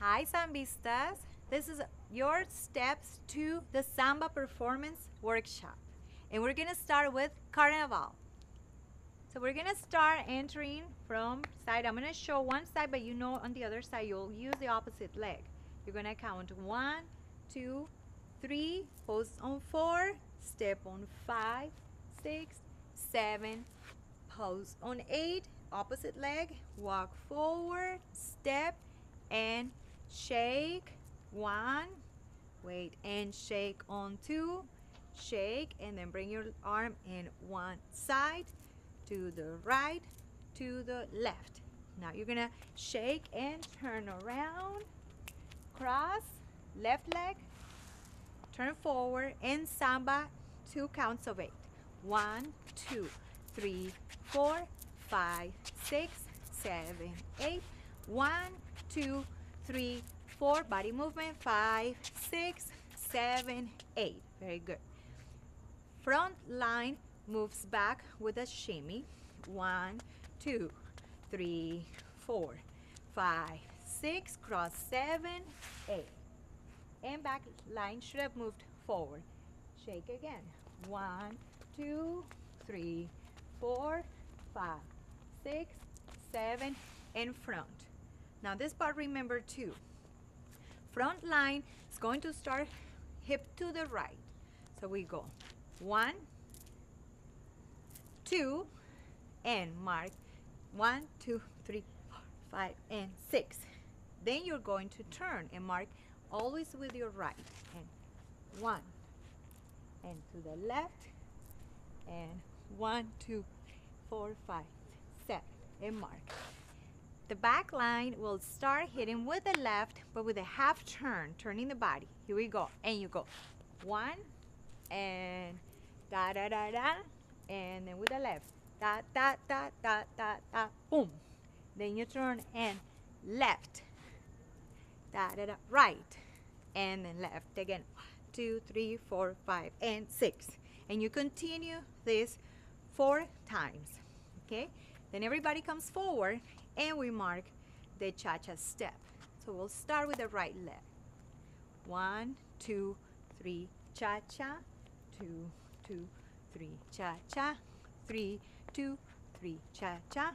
Hi Sambistas. This is your steps to the Samba performance workshop. And we're gonna start with Carnival. So we're gonna start entering from side. I'm gonna show one side, but you know on the other side you'll use the opposite leg. You're gonna count one, two, three, pose on four, step on five, six, seven, pose on eight, opposite leg, walk forward, step, and shake, one, wait, and shake on two, shake, and then bring your arm in one side, to the right, to the left. Now you're gonna shake and turn around, cross, left leg, turn forward, and samba, two counts of eight. One, two, three, four, five, six, seven, eight. One, two, three, four. Body movement. Five, six, seven, eight. Very good. Front line moves back with a shimmy. One, two, three, four, five, six. Cross seven, eight. And back line should have moved forward. Shake again. One, two, three, four, five, six, seven, and front. Now this part remember too. Front line is going to start hip to the right. So we go one, two, and mark one, two, three, four, five, and six. Then you're going to turn and mark always with your right. And one, and to the left, and one, two, four, five, seven, and mark. The back line will start hitting with the left, but with a half turn, turning the body. Here we go, and you go one, and da da da da, and then with the left, da da da da da da, boom. Then you turn and left, da da da, right, and then left again. Two, three, four, five, and six. And you continue this four times, okay? Then everybody comes forward and we mark the cha-cha step. So we'll start with the right leg. One, two, three, cha-cha, two, two, three, cha-cha, three, two, three, cha-cha,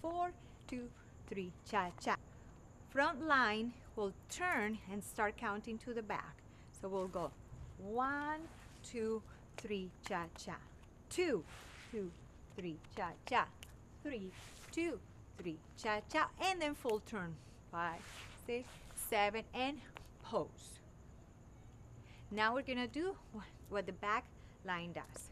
four, two, three, cha-cha. Front line will turn and start counting to the back. So we'll go one, two, three, cha-cha, two, two, three, cha-cha, three, two, three, cha-cha, and then full turn. Five, six, seven, and pose. Now we're gonna do what the back line does.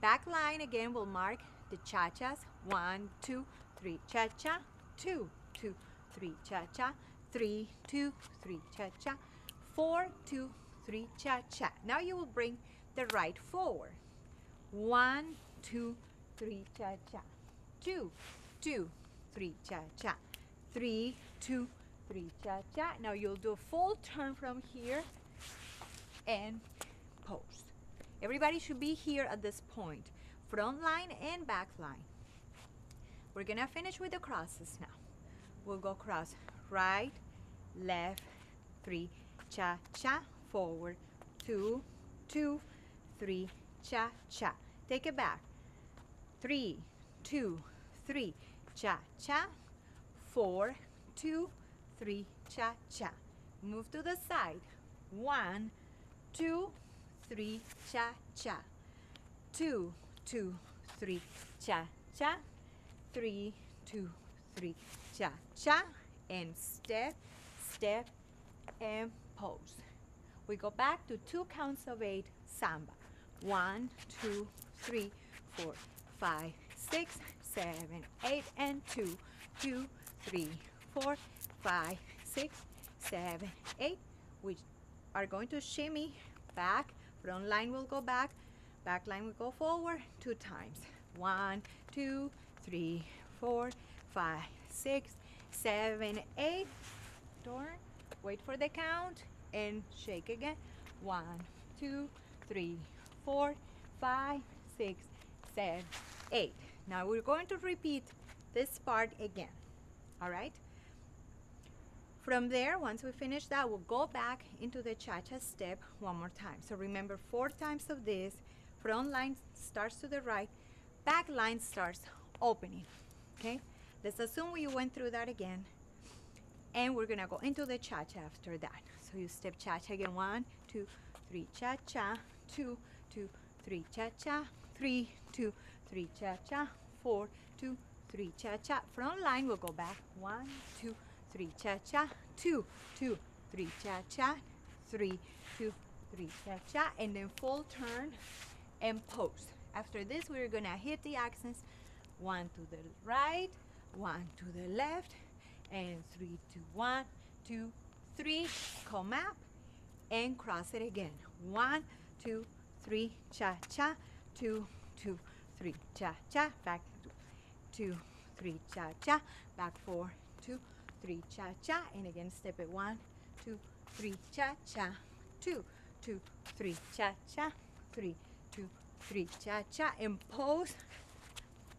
Back line again will mark the cha-chas. One, two, three, cha-cha, two, two, three, cha-cha, three, two, three, cha-cha, four, two, three, cha-cha. Now you will bring the right forward. One, two, three, cha-cha. Two, two, three, cha-cha. Three, two, three, cha-cha. Now you'll do a full turn from here and pose. Everybody should be here at this point. Front line and back line. We're gonna finish with the crosses now. We'll go cross right, left, three, cha-cha, forward, two, two, three, cha-cha. Take it back. Three, two, three, cha-cha. Four, two, three, cha-cha. Move to the side. One, two, three, cha-cha. Two, two, three, cha-cha. Three, two, three, cha-cha. And step, step, and pose. We go back to two counts of eight samba. One, two, three, four, five, six, seven, eight, and two, two, three, four, five, six, seven, eight. We are going to shimmy back. Front line will go back. Back line will go forward two times. One, two, three, four, five, six, seven, eight. Turn. Wait for the count and shake again. One, two, three, four, five, six, seven, eight. Now we're going to repeat this part again. All right? From there, once we finish that, we'll go back into the cha-cha step one more time. So remember four times of this. Front line starts to the right, back line starts opening, okay? Let's assume we went through that again. And we're gonna go into the cha-cha after that. So you step cha-cha again, one, two, three, cha-cha, two, two, three, cha-cha, three, two, three, cha-cha, four, two, three, cha-cha. Front line we'll go back, one, two, three, cha-cha, two, two, three, cha-cha, three, two, three, cha-cha, and then full turn and pose. After this, we're gonna hit the accents, one to the right, one to the left, and three, two, one, two, three, come up, and cross it again. One, two, three, cha-cha, two, two, three, cha-cha, back, two, three, cha-cha, back four, two, three, cha-cha, and again step it, one, two, three, cha-cha, two, two, three, cha-cha, three, two, three, cha-cha, and pose,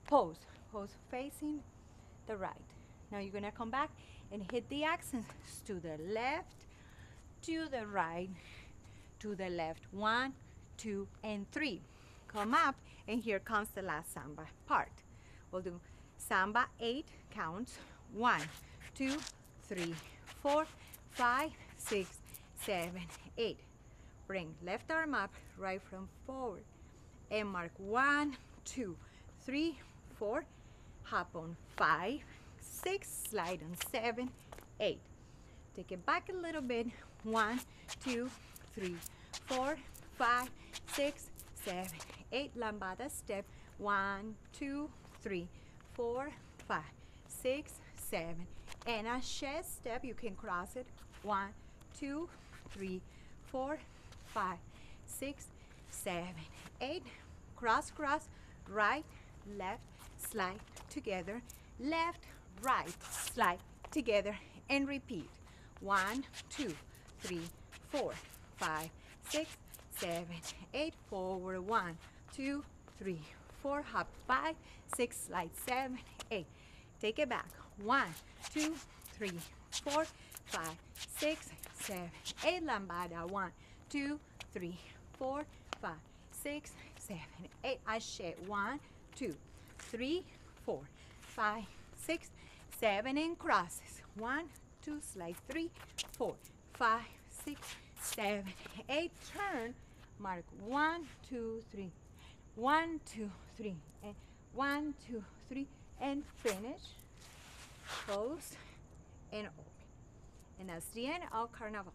pose, pose facing the right. Now you're gonna come back and hit the accents to the left, to the right, to the left, one, two, and three. Come up, and here comes the last samba part. We'll do samba eight counts, one, two, three, four, five, six, seven, eight. Bring left arm up, right from forward. And mark one, two, three, four. Hop on five, six, slide on seven, eight. Take it back a little bit. One, two, three, four, five, six, seven, eight. Lambada step. One, two, three, four, five, six, seven, and a chest step, you can cross it. One, two, three, four, five, six, seven, eight. Cross, cross, right, left, slide together, left, right, slide together, and repeat. One, two, three, four, five, six, seven, eight. Forward, one, two, three, four, hop, five, six, slide, seven, eight. Take it back. One, two, three, four, five, six, seven, eight. Lambada. One, two, three, four, five, six, seven, eight. Axé. One, two, three, four, five, six, seven, and crosses. One, two, slide, three, four, five, six, seven, eight. Turn. Mark one, two, three. One, two, three, and one, two, three, and finish close and open. And that's the end of Carnival.